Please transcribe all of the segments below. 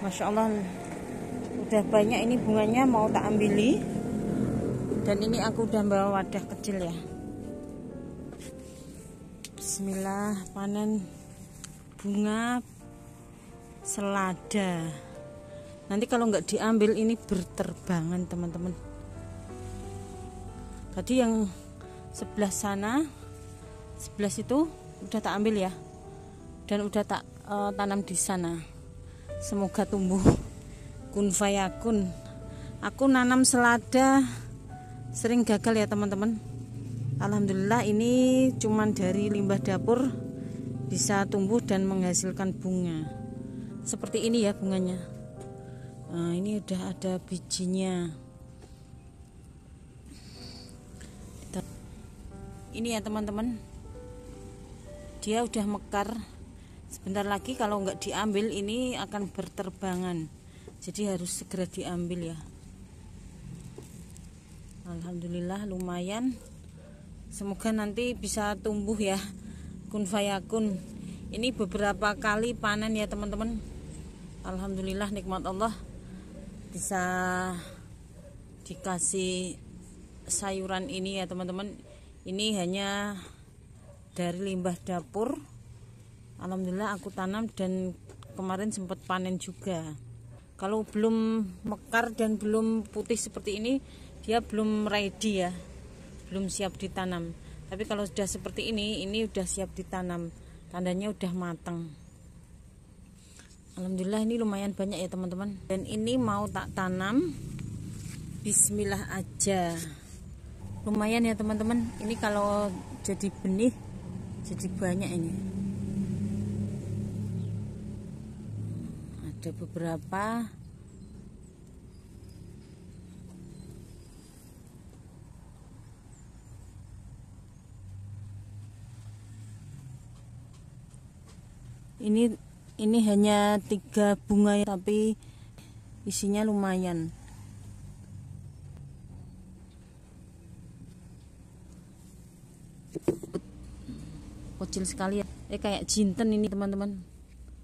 Masya Allah. Udah banyak ini bunganya mau tak ambili. Dan ini aku udah bawa wadah kecil ya. Bismillah panen bunga selada. Nanti kalau nggak diambil ini berterbangan teman-teman. Tadi yang sebelah sana sebelah situ udah tak ambil ya. Dan udah tak uh, tanam di sana semoga tumbuh kun fayakun. Aku nanam selada. Sering gagal ya teman-teman. Alhamdulillah ini cuman dari limbah dapur bisa tumbuh dan menghasilkan bunga. Seperti ini ya bunganya. Nah, ini udah ada bijinya. Ini ya teman-teman. Dia udah mekar sebentar lagi kalau nggak diambil ini akan berterbangan. Jadi harus segera diambil ya. Alhamdulillah lumayan. Semoga nanti bisa tumbuh ya kun fayakun ini beberapa kali panen ya teman-teman. Alhamdulillah nikmat Allah. Bisa dikasih sayuran ini ya teman-teman. Ini hanya dari limbah dapur Alhamdulillah aku tanam dan kemarin sempat panen juga. Kalau belum mekar dan belum putih seperti ini dia belum ready ya. Belum siap ditanam. Tapi kalau sudah seperti ini ini udah siap ditanam. Tandanya udah matang. Alhamdulillah ini lumayan banyak ya teman-teman. Dan ini mau tak tanam Bismillah aja. Lumayan ya teman-teman. Ini kalau jadi benih jadi banyak ini ada beberapa. Ini ini hanya tiga bunga tapi isinya lumayan. Kecil sekali ya. Eh kayak jinten ini teman-teman.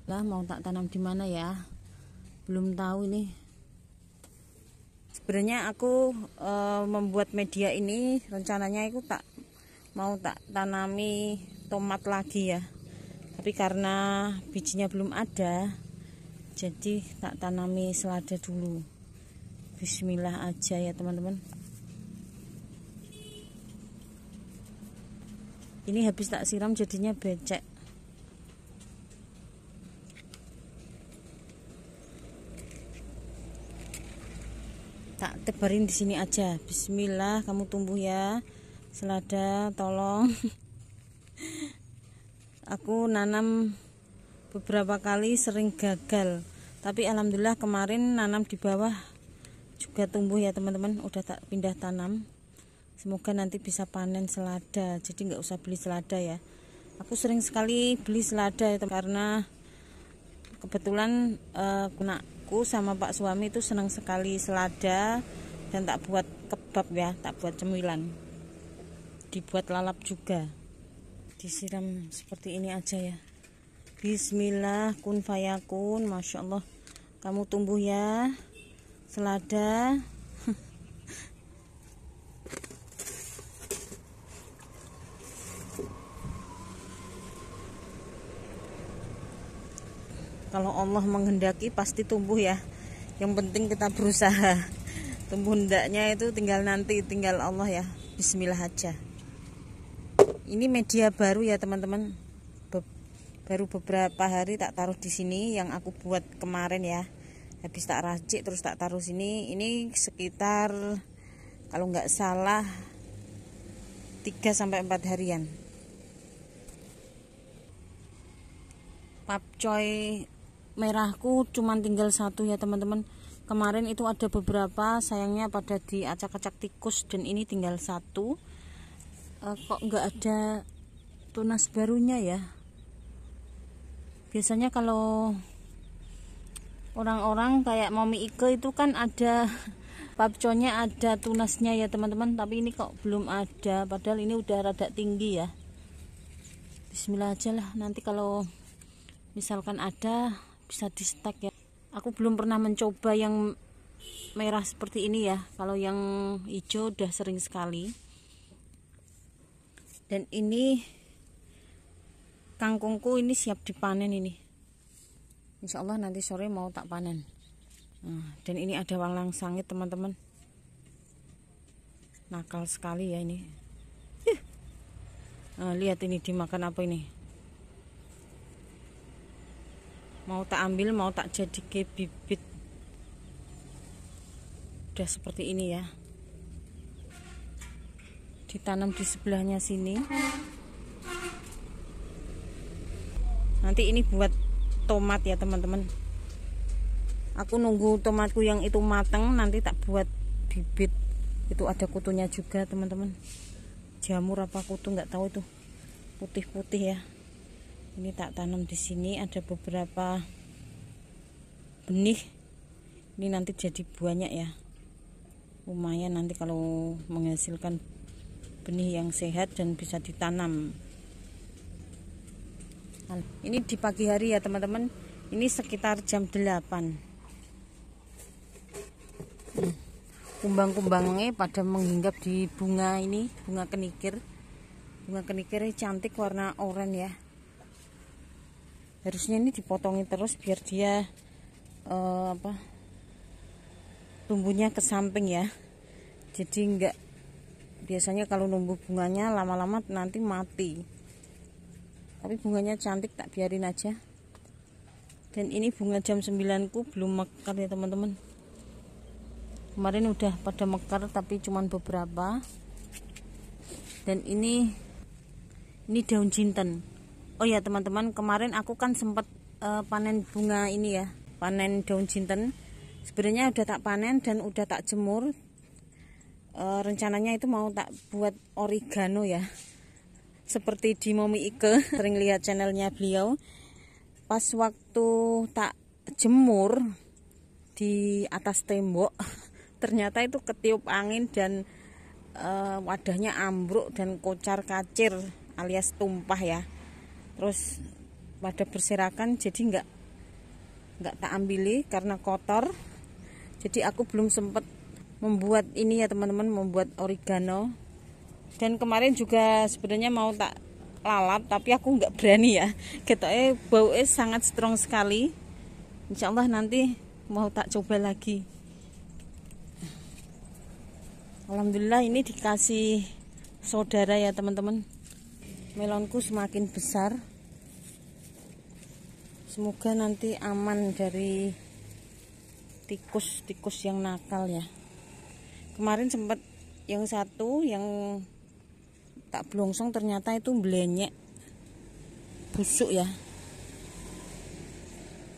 Lah mau tak tanam di mana ya belum tahu ini. Sebenarnya aku e, membuat media ini rencananya aku tak mau tak tanami tomat lagi ya. Tapi karena bijinya belum ada jadi tak tanami selada dulu. Bismillah aja ya teman-teman. Ini habis tak siram jadinya becek tak tebarin di sini aja. Bismillah kamu tumbuh ya. Selada tolong. Aku nanam beberapa kali sering gagal. Tapi alhamdulillah kemarin nanam di bawah juga tumbuh ya teman-teman. Udah tak pindah tanam. Semoga nanti bisa panen selada. Jadi nggak usah beli selada ya. Aku sering sekali beli selada ya karena kebetulan uh, kunakku sama pak suami itu senang sekali selada dan tak buat kebab ya tak buat cemilan. Dibuat lalap juga. Disiram seperti ini aja ya. Bismillah kun fayakun. Masya Allah. Kamu tumbuh ya. Selada kalau Allah menghendaki pasti tumbuh ya. Yang penting kita berusaha. Tumbuh hendaknya itu tinggal nanti tinggal Allah ya. Bismillah aja. Ini media baru ya teman-teman. Be baru beberapa hari tak taruh di sini yang aku buat kemarin ya. Habis tak racik terus tak taruh sini. Ini sekitar kalau nggak salah 3 sampai 4 harian. Papcoy merahku cuma tinggal satu ya teman-teman. Kemarin itu ada beberapa sayangnya pada diacak-acak tikus dan ini tinggal satu. Uh, kok nggak ada tunas barunya ya? Biasanya kalau orang-orang kayak momi ike itu kan ada papconya ada tunasnya ya teman-teman. Tapi ini kok belum ada padahal ini udah rada tinggi ya. Bismillah aja lah nanti kalau misalkan ada bisa di stack ya. Aku belum pernah mencoba yang merah seperti ini ya. Kalau yang hijau udah sering sekali. Dan ini kangkungku ini siap dipanen ini. Insya Allah nanti sore mau tak panen. Nah, dan ini ada walang sangit teman-teman. Nakal sekali ya ini. Nah, lihat ini dimakan apa ini mau tak ambil mau tak jadi ke bibit. Udah seperti ini ya. Ditanam di sebelahnya sini. Nanti ini buat tomat ya teman-teman. Aku nunggu tomatku yang itu matang nanti tak buat bibit. Itu ada kutunya juga teman-teman. Jamur apa kutu nggak tahu itu. Putih-putih ya ini tak tanam di sini ada beberapa benih. Ini nanti jadi banyak ya. Lumayan nanti kalau menghasilkan benih yang sehat dan bisa ditanam. Ini di pagi hari ya teman-teman. Ini sekitar jam 8 kumbang-kumbangnya pada menghinggap di bunga ini bunga kenikir. Bunga kenikirnya cantik warna oranye ya harusnya ini dipotongin terus biar dia uh, apa tumbuhnya ke samping ya. Jadi enggak biasanya kalau numbuh bunganya lama-lama nanti mati. Tapi bunganya cantik tak biarin aja. Dan ini bunga jam 9 ku belum mekar ya teman-teman. Kemarin udah pada mekar tapi cuman beberapa. Dan ini ini daun jinten oh ya teman-teman kemarin aku kan sempat uh, panen bunga ini ya panen daun jinten. Sebenarnya udah tak panen dan udah tak jemur. Uh, rencananya itu mau tak buat oregano ya seperti di Momi Ike. Sering lihat channelnya beliau. Pas waktu tak jemur di atas tembok ternyata itu ketiup angin dan uh, wadahnya ambruk dan kocar kacir alias tumpah ya terus pada berserakan jadi nggak nggak tak ambili karena kotor. Jadi aku belum sempat membuat ini ya teman-teman membuat oregano. Dan kemarin juga sebenarnya mau tak lalap tapi aku nggak berani ya. Eh baunya sangat strong sekali. Insya Allah nanti mau tak coba lagi. Alhamdulillah ini dikasih saudara ya teman-teman melonku semakin besar. Semoga nanti aman dari tikus-tikus yang nakal ya. Kemarin sempat yang satu yang tak blongsong ternyata itu belenyek busuk ya.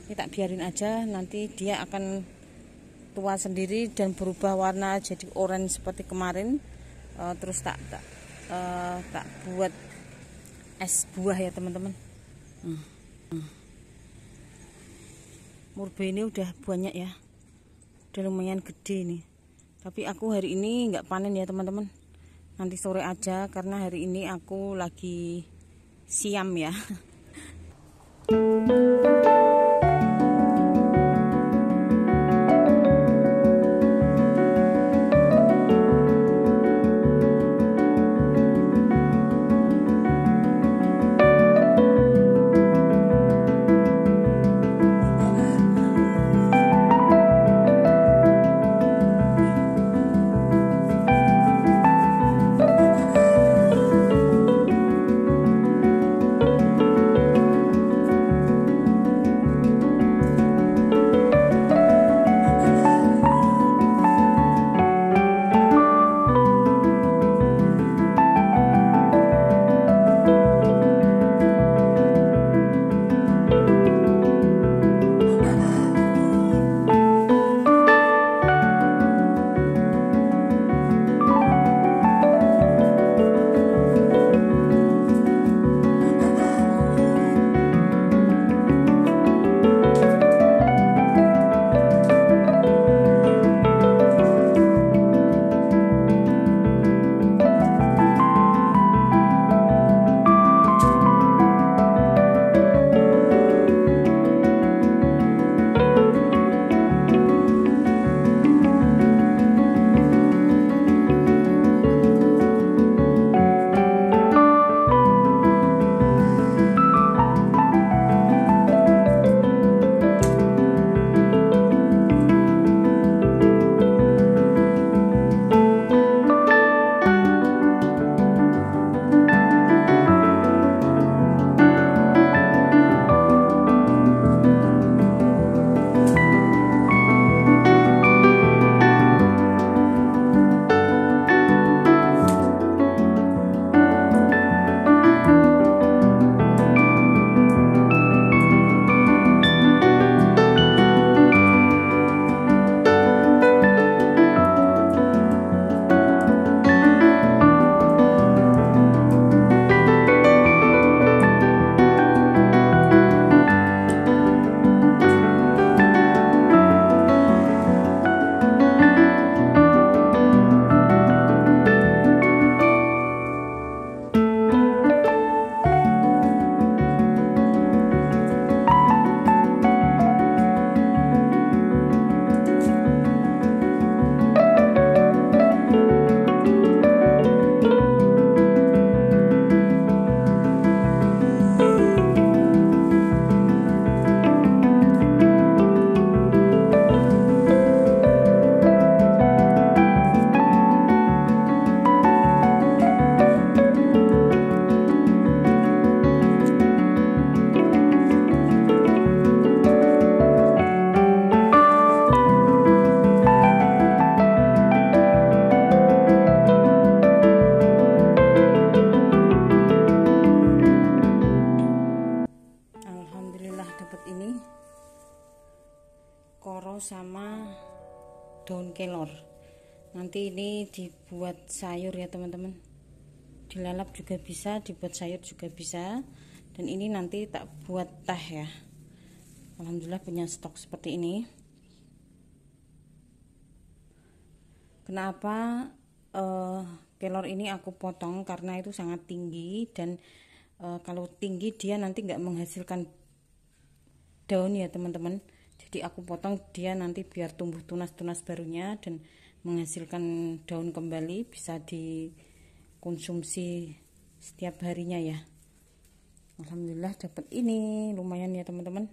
Ini tak biarin aja nanti dia akan tua sendiri dan berubah warna jadi oranye seperti kemarin. Uh, terus tak tak, uh, tak buat es buah ya teman-teman. Hmm. hmm. murbe ini udah banyak ya. Udah lumayan gede nih tapi aku hari ini nggak panen ya teman-teman. Nanti sore aja karena hari ini aku lagi siam ya sama daun kelor. Nanti ini dibuat sayur ya teman-teman. Dilalap juga bisa dibuat sayur juga bisa. Dan ini nanti tak buat teh ya. Alhamdulillah punya stok seperti ini. Kenapa uh, kelor ini aku potong? Karena itu sangat tinggi dan uh, kalau tinggi dia nanti nggak menghasilkan daun ya teman-teman. Jadi aku potong dia nanti biar tumbuh tunas-tunas barunya dan menghasilkan daun kembali bisa dikonsumsi setiap harinya ya. Alhamdulillah dapat ini lumayan ya teman-teman